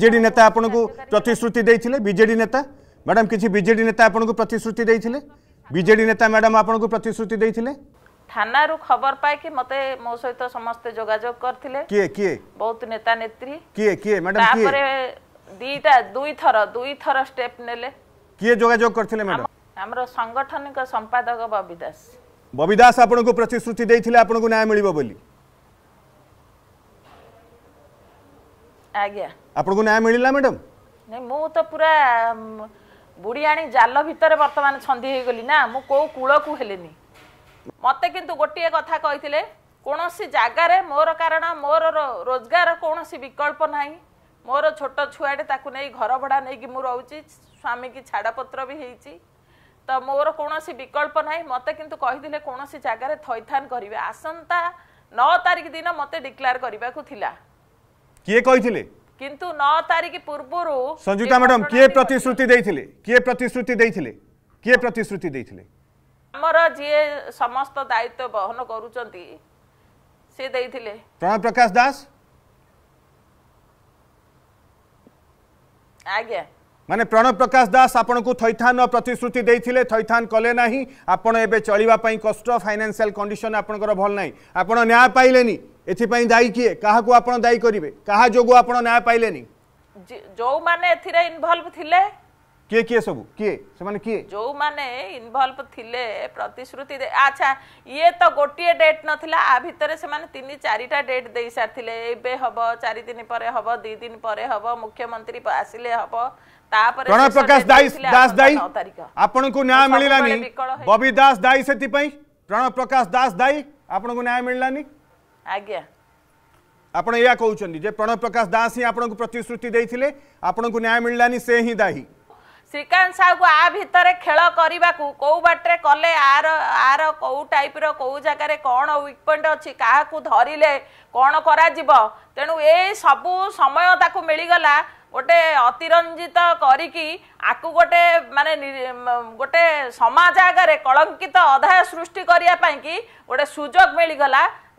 BJD ନେତା ଆପଣଙ୍କୁ ପ୍ରତିଶ୍ରୁତି ଦେଇଥିଲେ ବିଜେଡି ନେତା ମ୍ୟାଡ଼ାମ୍ କିଛି ବିଜେଡି ନେତା ଆପଣଙ୍କୁ ପ୍ରତିଶ୍ରୁତି ଦେଇଥିଲେ ବିଜେଡି ନେତା ମ୍ୟାଡ଼ାମ୍ ଆପଣଙ୍କୁ ପ୍ରତିଶ୍ରୁତି ଦେଇଥିଲେ ଥାନାରୁ ଖବର ପାଇକି ମତେ ମୋ ସହିତ ସମସ୍ତେ ଯୋଗାଯୋଗ କରିଥିଲେ କିଏ କିଏ ବହୁତ ନେତା ନେତ୍ରୀ କିଏ କିଏ ମ୍ୟାଡ଼ାମ୍ ତାପରେ ଦୁଇଟା ଦୁଇଥର ଦୁଇଥର ଷ୍ଟେପ୍ ନେଲେ କିଏ ଯୋଗାଯୋଗ କରିଥିଲେ ମ୍ୟାଡ଼ାମ୍ ଆମର ସଂଗଠନିକ ସମ୍ପାଦକ ବବି ଦାସ ବବି ଦାସ ଆପଣଙ୍କୁ ପ୍ରତିଶ୍ରୁତି ଦେଇଥିଲେ ଆପଣଙ୍କୁ ନ୍ୟାୟ ମିଳିବ ବୋଲି ଆଜ୍ଞା ଆପଣଙ୍କୁ ନ୍ୟାୟ ମିଳିଲା ମ୍ୟାଡ଼ାମ୍ ନାଇଁ ମୁଁ ତ ପୁରା ବୁଢ଼ିଆଣୀ ଜାଲ ଭିତରେ ବର୍ତ୍ତମାନ ଛନ୍ଦି ହେଇଗଲି ନା ମୁଁ କେଉଁ କୂଳକୁ ହେଲିନି ମୋତେ କିନ୍ତୁ ଗୋଟିଏ କଥା କହିଥିଲେ କୌଣସି ଜାଗାରେ ମୋର କାରଣ ମୋର ରୋଜଗାର କୌଣସି ବିକଳ୍ପ ନାହିଁ ମୋର ଛୋଟ ଛୁଆଟେ ତାକୁ ନେଇ ଘର ଭଡ଼ା ନେଇକି ମୁଁ ରହୁଛି ସ୍ୱାମୀକି ଛାଡ଼ପତ୍ର ବି ହେଇଛି ତ ମୋର କୌଣସି ବିକଳ୍ପ ନାହିଁ ମୋତେ କିନ୍ତୁ କହିଥିଲେ କୌଣସି ଜାଗାରେ ଥଇଥାନ କରିବେ ଆସନ୍ତା ନଅ ତାରିଖ ଦିନ ମୋତେ ଡିକ୍ଲାର କରିବାକୁ ଥିଲା କିଏ କହିଥିଲେ কিন্তু নয় তারিখ পূর্বরু সঞ্জুতা ম্যাডাম কিয়ে প্রতিশ্রুতি দেইছিলে কিয়ে প্রতিশ্রুতি দেইছিলে কিয়ে প্রতিশ্রুতি দেইছিলে আমার যে সমস্ত দায়িত্ব বহন করুচন্তি সে দেইছিলে প্রণব প্রকাশ দাস আজ্ঞা মানে প্রণব প্রকাশ দাস আপনার থইথান প্রতিশ্রুতি দিয়েছিল থইথান কলে না আপনার এবে চলবা কষ্ট ফাইনান্সিয়াল কন্ডিশন আপনার ভাল না আপনার ন্যায় পাইলেনি ଏଥିପାଇଁ ଦାୟୀ କିଏ କାହାକୁ ଆପଣ ଦାୟୀ କରିବେ କାହା ଯୋଗୁଁ ଆପଣ ନ୍ୟାୟ ପାଇଲେନି ଯେଉଁମାନେ ଏଥିରେ ଇନଭଲ୍ଭ ଥିଲେ କିଏ କିଏ ସବୁ କିଏ ସେମାନେ କିଏ ଯେଉଁମାନେ ଇନଭଲ୍ଭ ଥିଲେ ପ୍ରତିଶ୍ରୁତି ଆଚ୍ଛା ଇଏ ତ ଗୋଟିଏ ଡେଟ୍ ନଥିଲା ଆ ଭିତରେ ସେମାନେ ତିନି ଚାରିଟା ଡେଟ୍ ଦେଇ ସାରିଥିଲେ ଏବେ ହବ ଚାରି ଦିନ ପରେ ହବ ଦୁଇ ଦିନ ପରେ ହବ ମୁଖ୍ୟମନ୍ତ୍ରୀ ଆସିଲେ ହବ ତାପରେ ପ୍ରଣବ ପ୍ରକାଶ ଦାଇ ଦାସ ଦାଇ ଆପଣଙ୍କୁ ନ୍ୟାୟ ମିଳିଲାନି ବବି ଦାସ ଦାଇ ସେଥିପାଇଁ ପ୍ରଣବ ପ୍ରକାଶ ଦାସ ଦାଇ ଆପଣଙ୍କୁ ନ୍ୟାୟ ମିଳିଲାନି ଆଜ୍ଞା ଆପଣ ଏଇଆ କହୁଛନ୍ତି ଯେ ପ୍ରଣବ ପ୍ରକାଶ ଦାସ ହିଁ ଆପଣଙ୍କୁ ପ୍ରତିଶ୍ରୁତି ଦେଇଥିଲେ ଆପଣଙ୍କୁ ନ୍ୟାୟ ମିଳିଲାନି ସେ ହିଁ ଦାୟୀ ଶ୍ରୀକାନ୍ତ ସାହୁକୁ ଆ ଭିତରେ ଖେଳ କରିବାକୁ କେଉଁ ବାଟରେ କଲେ ଆର ଆର କେଉଁ ଟାଇପ୍ର କେଉଁ ଜାଗାରେ କ'ଣ ୱିକ୍ ପଏଣ୍ଟ ଅଛି କାହାକୁ ଧରିଲେ କ'ଣ କରାଯିବ ତେଣୁ ଏ ସବୁ ସମୟ ତାକୁ ମିଳିଗଲା ଗୋଟେ ଅତିରଞ୍ଜିତ କରିକି ଆକୁ ଗୋଟେ ମାନେ ଗୋଟେ ସମାଜ ଆଗରେ କଳଙ୍କିତ ଅଧାୟ ସୃଷ୍ଟି କରିବା ପାଇଁକି ଗୋଟେ ସୁଯୋଗ ମିଳିଗଲା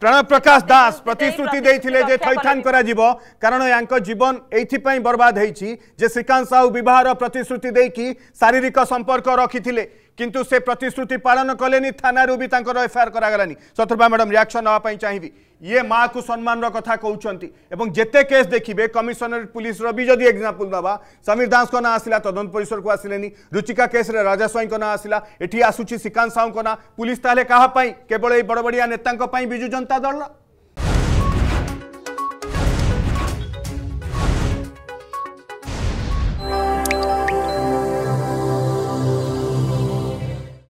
प्रणव प्रकाश दास तो प्रतिश्रुति तो तो थैथान कारण या जीवन ये बर्बाद श्रीकांत साहू बहार प्रतिश्रुति शारीरिक संपर्क रखी थे কিন্তু সে প্রতিশ্রুতি পালন কলেনি থানার বি তাঁর এফআইআর করাগলানি শত্রুপা ম্যাডাম রিয়াকশন নেওয়া চাহিবি ইয়ে মা কু সম্মানর কথা কৌন এবং যেতে কেস দেখবে কমিশনরেট পুলিশর বি যদি এক্সাম্পল দেওয়া সমীর দাসক না আসা তদন্ত পরিসরক আসলে নি রুচিকা কেসরে রাজা স্বাইঙ্ না আসা এটি আসুচি শ্রীকান্ত সাউঙ্ না পুলিশ তাহলে পাই কেবল এই বড়বড়িয়া নেতা বিজু জনতা দলরা